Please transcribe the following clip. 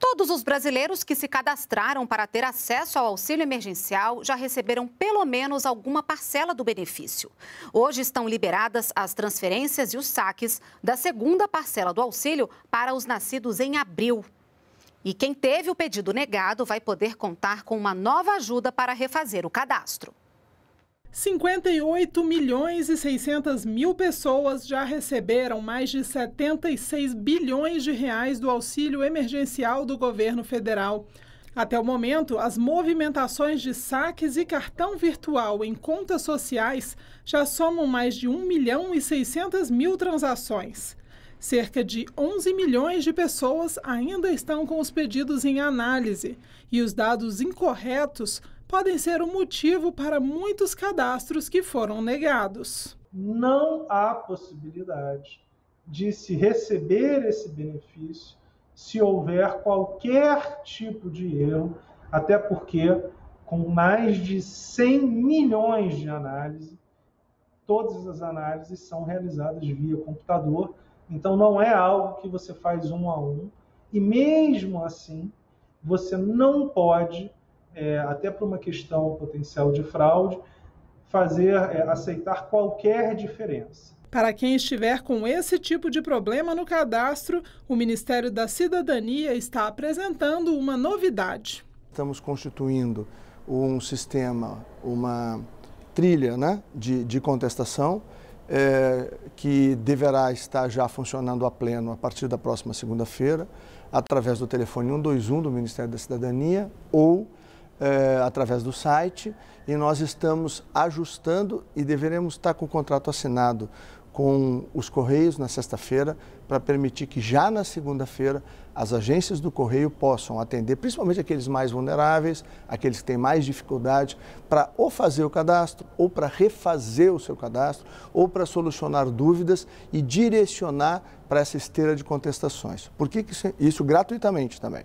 Todos os brasileiros que se cadastraram para ter acesso ao auxílio emergencial já receberam pelo menos alguma parcela do benefício. Hoje estão liberadas as transferências e os saques da segunda parcela do auxílio para os nascidos em abril. E quem teve o pedido negado vai poder contar com uma nova ajuda para refazer o cadastro. 58 milhões e 600 mil pessoas já receberam mais de 76 bilhões de reais do auxílio emergencial do governo federal. Até o momento, as movimentações de saques e cartão virtual em contas sociais já somam mais de 1 milhão e 600 mil transações. Cerca de 11 milhões de pessoas ainda estão com os pedidos em análise e os dados incorretos podem ser o um motivo para muitos cadastros que foram negados. Não há possibilidade de se receber esse benefício se houver qualquer tipo de erro, até porque, com mais de 100 milhões de análises, todas as análises são realizadas via computador, então não é algo que você faz um a um, e mesmo assim, você não pode é, até por uma questão potencial de fraude, fazer é, aceitar qualquer diferença. Para quem estiver com esse tipo de problema no cadastro, o Ministério da Cidadania está apresentando uma novidade. Estamos constituindo um sistema, uma trilha né, de, de contestação é, que deverá estar já funcionando a pleno a partir da próxima segunda-feira, através do telefone 121 do Ministério da Cidadania ou é, através do site e nós estamos ajustando e deveremos estar com o contrato assinado com os Correios na sexta-feira para permitir que já na segunda-feira as agências do Correio possam atender, principalmente aqueles mais vulneráveis, aqueles que têm mais dificuldade, para ou fazer o cadastro, ou para refazer o seu cadastro, ou para solucionar dúvidas e direcionar para essa esteira de contestações. Por que, que isso, isso gratuitamente também?